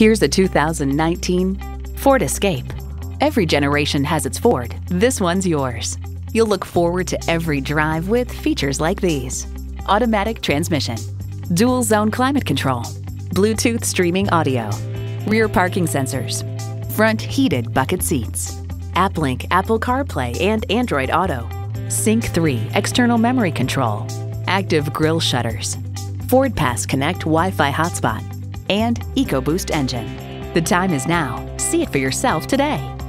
Here's a 2019 Ford Escape. Every generation has its Ford. This one's yours. You'll look forward to every drive with features like these. Automatic transmission, dual zone climate control, Bluetooth streaming audio, rear parking sensors, front heated bucket seats, AppLink Apple CarPlay and Android Auto, Sync 3 external memory control, active grille shutters, Ford Pass Connect Wi-Fi hotspot, and EcoBoost engine. The time is now. See it for yourself today.